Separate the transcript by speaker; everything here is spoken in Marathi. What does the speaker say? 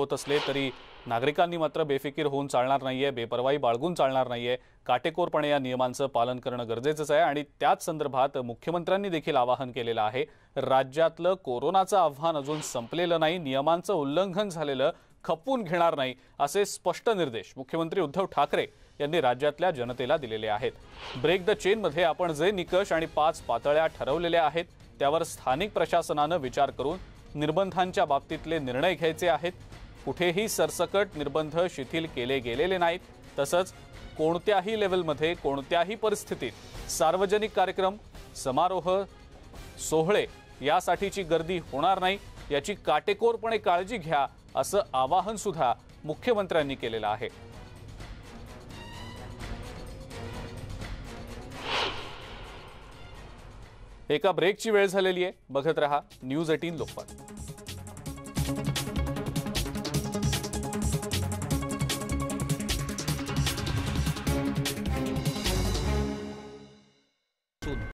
Speaker 1: होत असले तरी नागरिकांनी मात्र बेफिकीर होऊन चालणार नाही आहे बेपरवाई बाळगून चालणार नाही आहे काटेकोरपणे या नियमांचं पालन करणं गरजेचंच आहे आणि त्याच संदर्भात मुख्यमंत्र्यांनी देखील आवाहन केलेलं आहे. राज्यातलं कोरोनाचं आव्हान अजून संपलेलं नाही नियमांचं उल्लंघन झालेलं खपवून घेणार नाही असे स्पष्ट निर्देश मुख्यमंत्री उद्धव ठाकरे यांनी राज्यातल्या जनतेला दिलेले आहेत. ब्रेक द चेनमध्ये आपण जे निकष आणि पाच पातळ्या ठरवलेल्या आहेत त्यावर स्थानिक प्रशासनानं विचार करून निर्बंधांच्या बाबतीतले निर्णय घ्यायचे आहेत. कुठेही सरसकट निर्बंध शिथिल केले गेलेले नाहीत. तसंच कोणत्याही लेवलमध्ये कोणत्याही परिस्थितीत सार्वजनिक कार्यक्रम समारोह सोहळे यासाठीची गर्दी होणार नाही याची काटेकोरपणे काळजी घ्या असं आवाहन सुद्धा मुख्यमंत्र्यांनी केलेलं आहे. एका ब्रेकची वेळ झालेली आहे. बघत रहा न्यूज एटीन लोकमत.